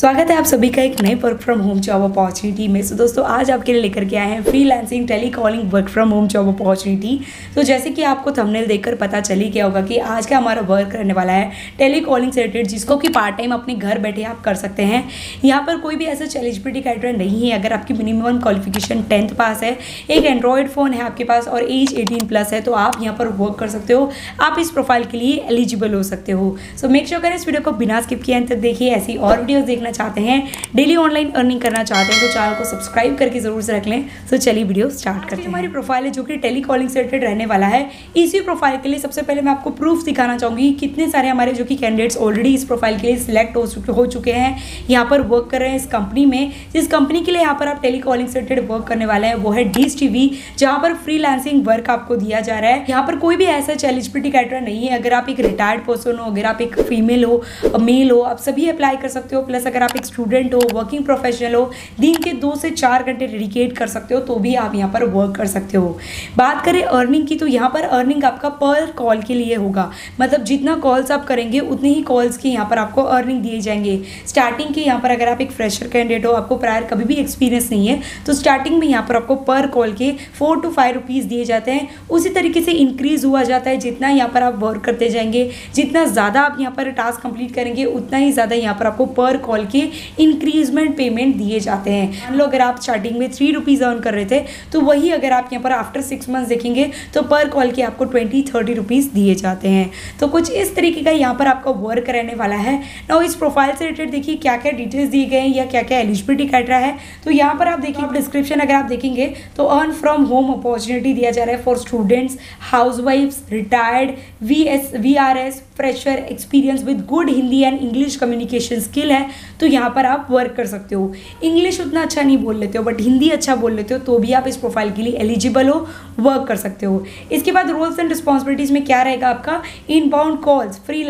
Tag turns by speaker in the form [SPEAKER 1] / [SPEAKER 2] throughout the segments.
[SPEAKER 1] स्वागत है आप सभी का एक नए work from home job opportunity में। सो दोस्तों, आज आपके लिए लेकर के आए हैं freelancing tele calling work from home job opportunity तो जैसे कि आपको थंबनेल देखकर पता चली गया होगा कि आज का हमारा वर्क रहने वाला है टेली कॉलिंग से रिलेटेड जिसको कि पार्ट टाइम अपने घर बैठे आप कर सकते हैं। यहाँ पर कोई भी ऐसा एलिजिबिलिटी क्राइटेरिया नहीं है। अगर आपकी मिनिमम क्वालिफिकेशन टेंथ पास है, एक एंड्रॉयड फ़ोन है आपके पास और एज एटीन प्लस है तो आप यहाँ पर वर्क कर सकते हो। आप इस प्रोफ़ाइल के लिए एलिजिबल हो सकते हो। सो मेक श्योर करें इस वीडियो को बिना स्किप किए अंत तक देखिए। ऐसी और वीडियोज़ देखना करना चाहते हैं डेली ऑनलाइन अर्निंग करना चाहते हैं तो चैनल को सब्सक्राइब करके ज़रूर से रख लें। तो चलिए वीडियो स्टार्ट करते हैं। हमारी प्रोफ़ाइल है जो कि टेली कॉलिंग से रिलेटेड रहने वाला है। इसी प्रोफ़ाइल के लिए सबसे पहले मैं आपको प्रूफ दिखाना चाहूँगी कितने सारे हमारे जो कि कैंडिडेट्स ऑलरेडी इस प्रोफ़ाइल के लिए सिलेक्ट हो चुके हो चुके हैं यहाँ पर वर्क कर रहे हैं इस कंपनी में। जिस कंपनी के लिए यहाँ पर आप टेली कॉलिंग से रिलेटेड वर्क करने वाले हैं वो है डीस टीवी जहाँ पर फ्री वर्क आपको दिया जा रहा है। यहाँ पर कोई भी ऐसा एलिजिबिलिटी क्राइटेरिया नहीं है। अगर आप एक रिटायर्ड पर्सन हो अगर आप एक फीमेल हो मेल हो आप सभी अप्लाई कर सकते हो प्लस अगर आप एक स्टूडेंट हो वर्किंग प्रोफेशनल हो, दिन के दो से चार घंटे डेडिकेट कर सकते हो तो भी आप यहाँ पर वर्क कर सकते हो। बात करें अर्निंग की तो यहाँ पर अर्निंग आपका पर कॉल के लिए होगा। मतलब जितना कॉल्स आप करेंगे, उतने ही कॉल्स की यहाँ पर आपको अर्निंग दिए जाएँगे। स्टार्टिंग के यहाँ पर अगर आप एक फ्रेशर कैंडिडेट हो, आपको प्रायर कभी भी एक्सपीरियंस नहीं है तो स्टार्टिंग में यहाँ पर आपको पर कॉल के फोर टू फाइव रुपीज़ दिए जाते हैं। उसी तरीके से इंक्रीज हुआ जाता है, जितना यहाँ पर आप वर्क करते जाएँगे, जितना ज़्यादा आप यहाँ पर टास्क कंप्लीट करेंगे, उतना ही ज़्यादा यहाँ पर आपको पर कॉल के इंक्रीजमेंट पेमेंट दिए जाते हैं। मान लो अगर आप स्टार्टिंग में थ्री रुपीज़ अर्न कर रहे थे तो वही अगर आप यहाँ पर आफ्टर सिक्स मंथ्स देखेंगे तो पर कॉल के आपको ट्वेंटी थर्टी रुपीज़ दिए जाते हैं। तो कुछ इस तरीके का यहाँ पर आपका वर्क रहने वाला है। ना इस प्रोफ़ाइल से रिलेटेड देखिए क्या क्या डिटेल्स दिए गए हैं या क्या क्या एलिजिबिलिटी क्राइटेरिया है। तो यहाँ पर आप देखिए डिस्क्रिप्शन अगर आप देखेंगे तो अर्न फ्रॉम होम अपॉर्चुनिटी दिया जा रहा है फॉर स्टूडेंट्स हाउस wives retired V S V R S fresher experience with good Hindi and English communication skill है तो यहाँ पर आप वर्क कर सकते हो। इंग्लिश उतना अच्छा नहीं बोल लेते हो बट हिंदी अच्छा बोल लेते हो तो भी आप इस प्रोफ़ाइल के लिए एलिजिबल हो वर्क कर सकते हो। इसके बाद रोल्स एंड रिस्पॉन्सिबिलिटीज़ में क्या रहेगा आपका? Inbound calls free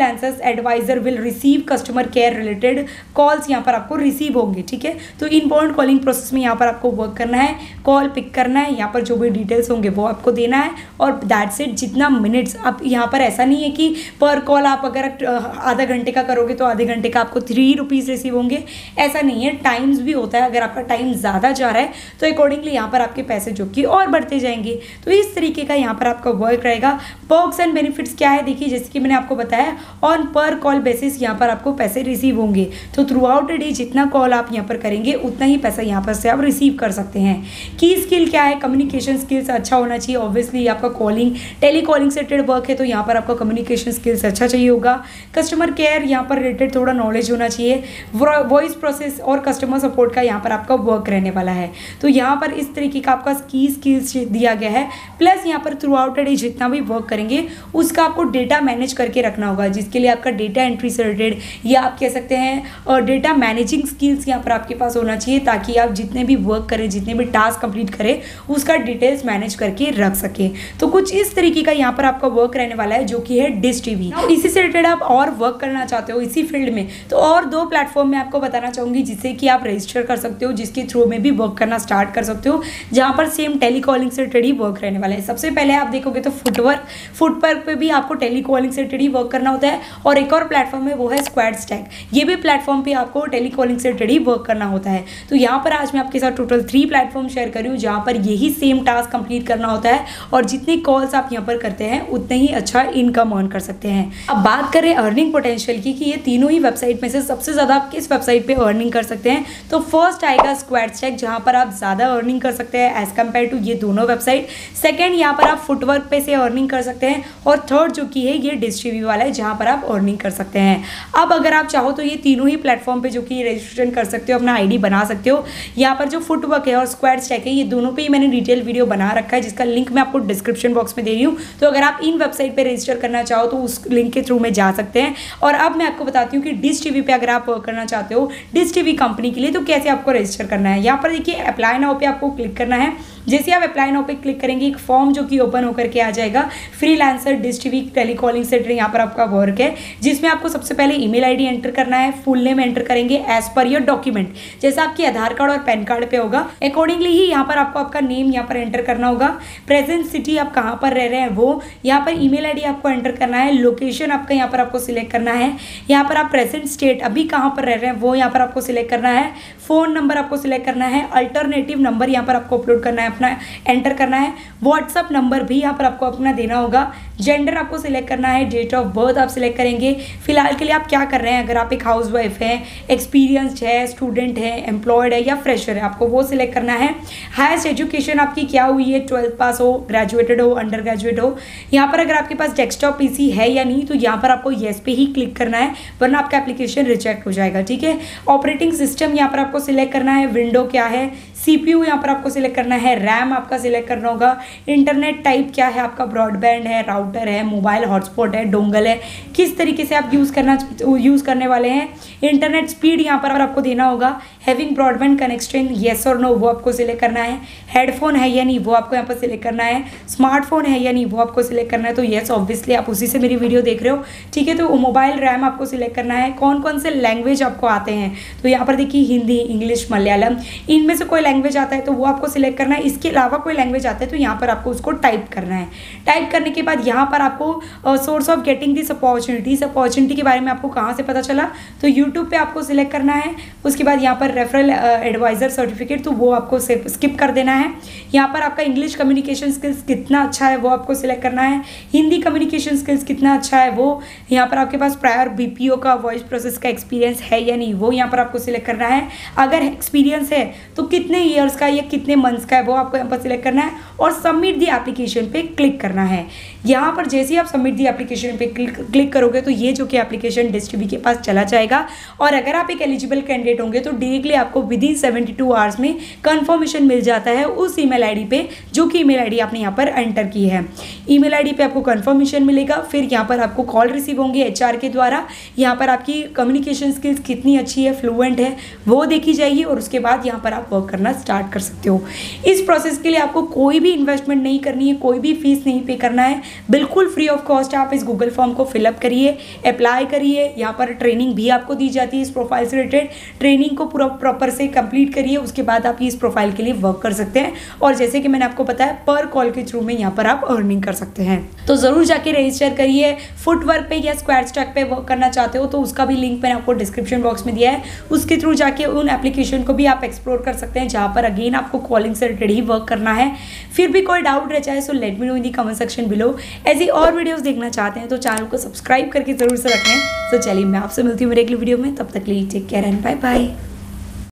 [SPEAKER 1] advisor will receive customer care related calls यहाँ पर आपको रिसीव होंगे, ठीक है? तो इन बाउंड कॉलिंग प्रोसेस में यहाँ पर आपको वर्क करना है कॉल पिक करना है, यहाँ पर जो भी डिटेल्स होंगे वो आपको देना है, और दैट सेट जितना मिनट्स आप यहाँ पर, ऐसा नहीं है कि पर कॉल आप अगर आधा घंटे का करोगे तो आधे घंटे का आपको थ्री रुपीज़ रिसीव होंगे। ऐसा नहीं है टाइम्स भी होता है, अगर आपका टाइम ज़्यादा जा रहा है तो अकॉर्डिंगली यहाँ पर आपके पैसे जो कि और बढ़ते जाएँगे। तो इस तरीके का यहाँ पर आपका वर्क रहेगा। पर्क्स एंड बेनिफिट्स क्या है? देखिए, जैसे कि मैंने आपको बताया ऑन पर कॉल बेसिस यहाँ पर आपको पैसे रिसीव होंगे। तो थ्रू आउट डे जितना कॉल आप यहाँ पर करेंगे, उतना ही पैसा यहाँ पर से आप रिसीव कर सकते हैं। की स्किल क्या है? कम्युनिकेशन स्किल्स अच्छा होना चाहिए ऑब्वियसली आपका कॉलिंग टेली कॉलिंग से रिलेटेड वर्क है तो यहाँ पर आपका कम्युनिकेशन स्किल्स अच्छा चाहिए होगा। कस्टमर केयर यहाँ पर रिलेटेड थोड़ा नॉलेज होना चाहिए। वॉइस प्रोसेस और कस्टमर सपोर्ट का यहाँ पर आपका वर्क रहने वाला है। तो यहाँ पर इस तरीके का आपका की स्किल्स दिया गया है। प्लस यहाँ पर थ्रू आउट डे जितना भी वर्क करेंगे, उसका आपको डेटा मैनेज करके रखना होगा, जिसके लिए आपका डेटा एंट्री से रिलेटेड या आप कह सकते हैं डेटा मैनेजिंग स्किल्स यहाँ पर आपके पास होना चाहिए, ताकि आप जितने भी वर्क करें, जितने भी टास्क कंप्लीट करें, उसका डिटेल्स मैनेज करके रख सकें। तो कुछ इस तरीके का यहाँ पर आपका वर्क रहने वाला है, जो कि है डिस टीवी इसी से रिलेटेड आप और वर्क करना चाहते हो इसी फ़ील्ड में तो और दो प्लेटफॉर्म में आपको बताना चाहूँगी जिससे कि आप रजिस्टर कर सकते हो, जिसके थ्रू में भी वर्क करना स्टार्ट कर सकते हो, जहाँ पर सेम टेलीकॉलिंग से रिलेटेड ही वर्क रहने वाला है। सबसे पहले आप देखोगे तो फुटवर्क फुटवर्क पर भी आपको टेलीकॉलिंग से रिलेटेड ही वर्क करना होता है, और एक और प्लेटफॉर्म है, वो है स्क्वाड स्टैक ये भी प्लेटफॉर्म पर आपको टेलीकॉलिंग से रिलेटेड ही वर्क करना होता है। तो यहाँ पर आज मैं आपके साथ टोटल थ्री प्लेटफॉर्म शेयर करी हूँ, जहाँ पर यही सेम टास्क कंप्लीट करना होता है, और जितने कॉल्स आप यहाँ पर करते हैं, उतने ही अच्छा इनकम अर्न कर सकते हैं। अब बात करें अर्निंग पोटेंशियल की, कि ये तीनों ही वेबसाइट में से सबसे ज़्यादा आप किस वेबसाइट पे अर्निंग कर सकते हैं? तो फ़र्स्ट आएगा स्क्वाड चेक जहाँ पर आप ज़्यादा अर्निंग कर सकते हैं एज़ कंपेयर टू ये दोनों वेबसाइट सेकेंड यहाँ पर आप फुटवर्क पे से अर्निंग कर सकते हैं. और थर्ड जो कि है, ये डिस्ट्रीव्यू वाला है, जहाँ पर आप अर्निंग कर सकते हैं. अब अगर आप चाहो तो ये तीनों ही प्लेटफॉर्म पर जो कि रजिस्ट्रेशन कर सकते हो, अपना आईडी बना सकते हो. यहाँ पर जो फुटवर्क है और स्क्वाड चेक है, ये दोनों पे ही मैंने डिटेल वीडियो बना रखा है, जिसका लिंक मैं आपको डिस्क्रिप्शन बॉक्स में दे रही हूँ. तो अगर आप इन वेबसाइट पर रजिस्टर करना चाहो तो उस लिंक के थ्रू में जा सकते हैं। और अब मैं आपको बताती हूँ कि डिस टीवी पे अगर आप वर्क करना चाहते हो डिस टीवी कंपनी के लिए तो कैसे आपको रजिस्टर करना है? यहाँ पर देखिए अप्लाई नाउ पे आपको क्लिक करना है। जैसे आप अप्लाई नाउ पे क्लिक करेंगे, एक फॉर्म जो कि ओपन होकर के आ जाएगा freelancer Dish TV telecalling center यहाँ पर आपका वर्क है, जिसमें आपको सबसे पहले ईमेल आईडी एंटर करना है फुल नेम एंटर करेंगे एज पर योर डॉक्यूमेंट जैसा आपके आधार कार्ड और पैन कार्ड पे होगा अकॉर्डिंगली ही यहाँ पर आपको आपका नेम यहाँ पर एंटर करना होगा प्रेजेंट सिटी आप कहाँ पर रह रहे हैं वो, यहाँ पर ईमेल आईडी आपको एंटर करना है लोकेशन आपका यहाँ पर आपको सिलेक्ट करना है, यहाँ पर आप प्रेजेंट स्टेट अभी कहाँ पर रह रहे हैं वो यहाँ पर आपको सिलेक्ट करना है फ़ोन नंबर आपको सिलेक्ट करना है अल्टरनेटिव नंबर यहाँ पर आपको अपलोड करना है अपना एंटर करना है। व्हाट्सअप नंबर भी यहाँ पर आपको अपना देना होगा। जेंडर आपको सिलेक्ट करना है डेट ऑफ़ बर्थ आप सिलेक्ट करेंगे। फ़िलहाल के लिए आप क्या कर रहे हैं? अगर आप एक हाउस वाइफ है एक्सपीरियंसड है स्टूडेंट है एम्प्लॉयड है या फ्रेशर है, आपको वो सिलेक्ट करना है। हाइस्ट एजुकेशन आपकी क्या हुई है? ट्वेल्थ पास हो ग्रेजुएटेड हो अंडर ग्रेजुएट हो। यहाँ पर अगर आपके पास डेस्कटॉप पीसी है या नहीं तो यहाँ पर आपको येस पे ही क्लिक करना है, वरना आपका एप्लीकेशन रिजेक्ट हो जाएगा, ठीक है? ऑपरेटिंग सिस्टम यहाँ पर आपको सिलेक्ट करना है विंडो क्या है? सी पी यहाँ पर आपको सिलेक्ट करना है रैम आपका सिलेक्ट करना होगा। इंटरनेट टाइप क्या है? आपका ब्रॉडबैंड है राउटर है मोबाइल हॉटस्पॉट है डोंगल है, किस तरीके से आप यूज़ करना यूज़ करने वाले हैं इंटरनेट स्पीड यहाँ पर आपको देना होगा हैविंग ब्रॉडबैंड कनेक्शन येस और नो वो आपको सिलेक्ट करना है हेडफोन है या नहीं, वो आपको यहाँ पर सिलेक्ट करना है स्मार्टफ़ोन है या नहीं, वो आपको सिलेक्ट करना है तो येस ऑब्वियसली आप उसी से मेरी वीडियो देख रहे हो, ठीक है तो मोबाइल रैम आपको सिलेक्ट करना है कौन कौन से लैंग्वेज आपको आते हैं तो यहाँ पर देखिए हिंदी, इंग्लिश, मलयालम, इनमें से कोई लैंग्वेज आता है तो वो आपको सिलेक्ट करना है, इसके अलावा कोई लैंग्वेज आता है तो यहाँ पर आपको उसको टाइप करना है टाइप करने के बाद यहाँ पर आपको source of getting this opportunity इस अपॉर्चुनिटी के बारे में आपको कहाँ से पता चला? तो यूट्यूब पे आपको सिलेक्ट करना है, उसके बाद यहाँ पर रेफरल एडवाइज़र सर्टिफिकेट तो वो आपको स्किप कर देना है। यहाँ पर आपका इंग्लिश कम्युनिकेशन स्किल्स कितना अच्छा है, वो आपको सिलेक्ट करना है। हिंदी कम्युनिकेशन स्किल्स कितना अच्छा है, वो यहाँ पर आपके पास प्रायर बी का वॉइस प्रोसेस का एक्सपीरियंस है या नहीं, वो यहाँ पर आपको सिलेक्ट करना है। अगर एक्सपीरियंस है तो कितने ईयर्स का या कितने मंथ्स का है, वो आपको यहाँ पर सिलेक्ट करना है। और सबमिट दी एप्लीकेशन पे क्लिक करना है। यहाँ पर जैसे ही आप सबमिट दी एप्लीकेशन पे क्लिक क्लिक करोगे तो ये जो कि एप्लीकेशन डिस्ट्रीबी के पास चला जाएगा। और अगर आप एक एलिजिबल कैंडिडेट होंगे तो डायरेक्टली आपको within seventy two hours में कन्फर्मेशन मिल जाता है उस ईमेल आईडी पे, जो कि ईमेल आईडी आपने यहाँ पर एंटर की है। ईमेल आईडी पे आपको कन्फर्मेशन मिलेगा, फिर यहाँ पर आपको कॉल रिसीव होंगे एचआर के द्वारा। यहाँ पर आपकी कम्युनिकेशन स्किल्स कितनी अच्छी है फ्लुएंट है, वो देखी जाएगी और उसके बाद यहाँ पर आप वर्क करना स्टार्ट कर सकते हो। इस प्रोसेस के लिए आपको कोई भी इन्वेस्टमेंट नहीं करनी है, कोई भी फ़ीस नहीं पे करना है। बिल्कुल फ्री ऑफ़ कॉस्ट आप इस गूगल फॉर्म को फिलअप करिए अप्लाई करिए, यहाँ पर ट्रेनिंग भी आपको दी जाती है इस प्रोफ़ाइल से रिलेटेड ट्रेनिंग को पूरा प्रॉपर से कंप्लीट करिए, उसके बाद आप इस प्रोफ़ाइल के लिए वर्क कर सकते हैं। और जैसे कि मैंने आपको बताया पर कॉल के थ्रू में यहाँ पर आप अर्निंग कर सकते हैं। तो ज़रूर जाके रजिस्टर करिए। फुटवर्क पे या स्क्वायर स्टैक पे वर्क करना चाहते हो तो उसका भी लिंक मैंने आपको डिस्क्रिप्शन बॉक्स में दिया है। उसके थ्रू जाके उन एप्लीकेशन को भी आप एक्सप्लोर कर सकते हैं, जहाँ पर अगेन आपको कॉलिंग से रिलेटेड ही वर्क करना है। फिर भी कोई डाउट रह जाए so let me know in the comment section below ऐसी और वीडियोज़ देखना चाहते हैं तो चैनल को सब्सक्राइब करके ज़रूर से रखें तो चलिए मैं आपसे मिलती हूँ मेरे अगली वीडियो में। तब तक लिए take care and bye bye